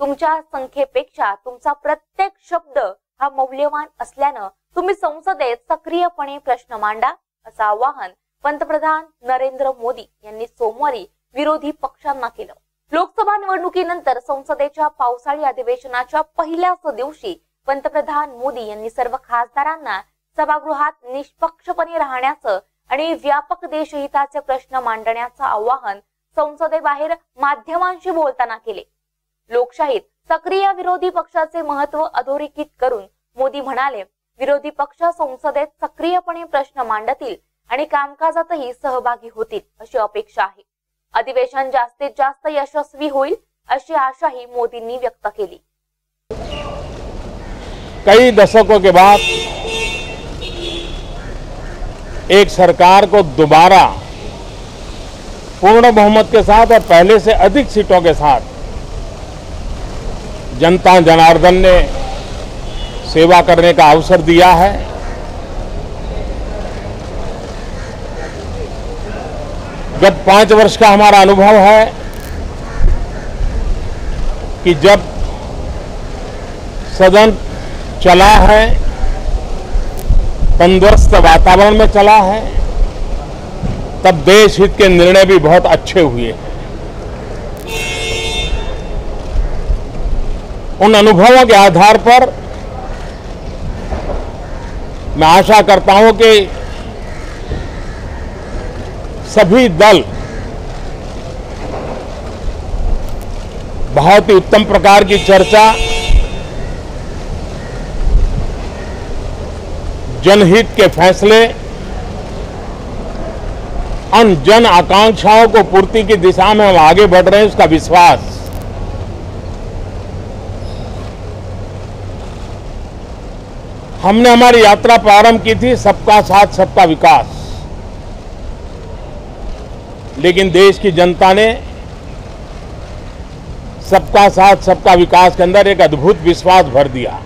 तुमच्या संख्येपेक्षा तुमचा प्रत्येक शब्द हा मौल्यवान असल्यानं तुम्ही संसदेत सक्रियपणे प्रश्न मांडा असं आवाहन पंतप्रधान नरेंद्र मोदी यांनी सोमवारी विरोधी पक्षांना केलं. लोकसभा निवडणुकीनंतर संसदेच्या पावसाळी अधिवेशनाच्या पहिल्याच दिवशी पंतप्रधान मोदी यांनी सर्व खासदारांना सभागृहात निष्पक्षपणे राहण्याचं आणि व्यापक देशहिताचे प्रश्न मांडण्याचं आवाहन संसदेबाहेर माध्यमांशी बोलताना केले. लोकशाहीत सक्रिय विरोधी पक्षाचे महत्त्व अधोरेखित करून मोदी म्हणाले विरोधी पक्ष संसदेत सक्रियपणे प्रश्न मांडतील आणि कामकाजातही सहभागी होतील अशी अपेक्षा आहे. अधिवेशन जास्तीत जास्त यशस्वी होईल अशी आशाही मोदींनी व्यक्त केली. कई दशकों के बाद एक सरकार को दोबारा पूर्ण बहुमत के साथ और पहले से अधिक सीटों के साथ जनता जनार्दन ने सेवा करने का अवसर दिया है। गत पाँच वर्ष का हमारा अनुभव है कि जब सदन चला है, तंदुरुस्त वातावरण में चला है, तब देश हित के निर्णय भी बहुत अच्छे हुए हैं। उन अनुभवों के आधार पर मैं आशा करता हूँ कि सभी दल बहुत ही उत्तम प्रकार की चर्चा, जनहित के फैसले उन जन आकांक्षाओं को पूर्ति की दिशा में हम आगे बढ़ रहे हैं, उसका विश्वास। हमने हमारी यात्रा प्रारंभ की थी सबका साथ, सबका विकास। लेकिन देश की जनता ने सबका साथ, सबका विकास के अंदर एक अद्भुत विश्वास भर दिया।